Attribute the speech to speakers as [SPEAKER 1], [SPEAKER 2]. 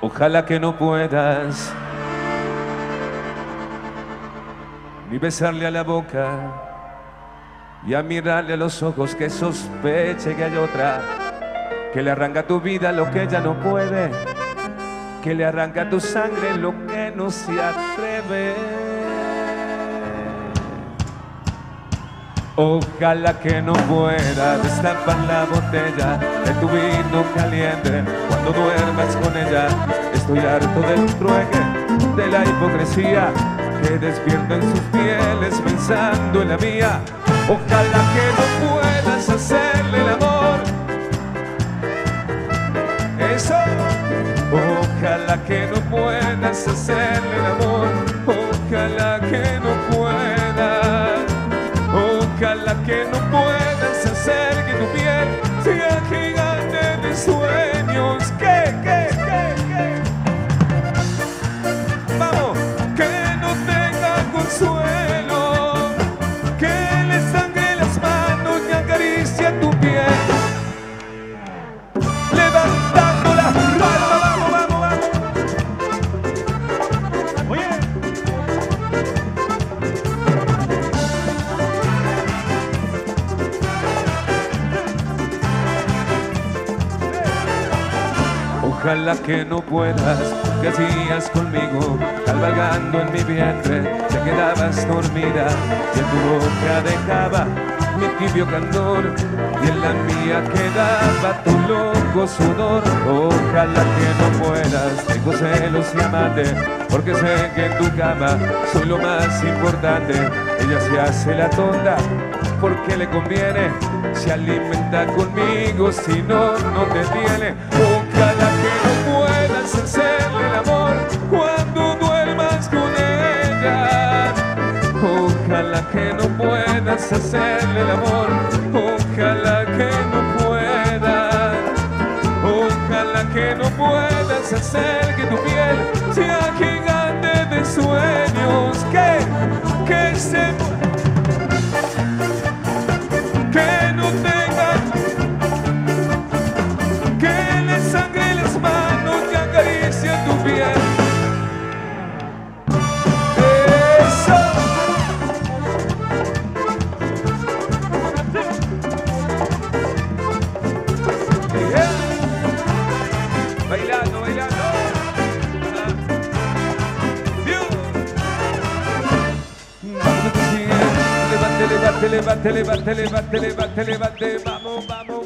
[SPEAKER 1] Ojalá que no puedas ni besarle a la boca y a mirarle a los ojos que sospeche que hay otra que le arranca tu vida lo que ella no puede, que le arranca tu sangre lo que no se atreve. Ojalá que no pueda destapar la botella de tu vino caliente cuando duermas con ella. Estoy harto del trueque, de la hipocresía que despierto en sus pieles pensando en la mía. Ojalá que no puedas hacerle el amor. Eso. Ojalá que no puedas hacerle el amor. Ojalá que no Ojalá que no puedas, que hacías conmigo, cabalgando en mi vientre, te quedabas dormida y en tu boca dejaba mi tibio candor y en la mía quedaba tu loco sudor. Ojalá que no puedas, tengo celos y amate, porque sé que en tu cama soy lo más importante. Ella se hace la tonta porque le conviene, se alimenta conmigo, si no, no te tiene. Ojalá que no puedas hacerle el amor, ojalá que no puedas. Ojalá que no puedas hacer que tu piel sea gigante batele, batele, batele, batele, batele, batele, vamos, vamos.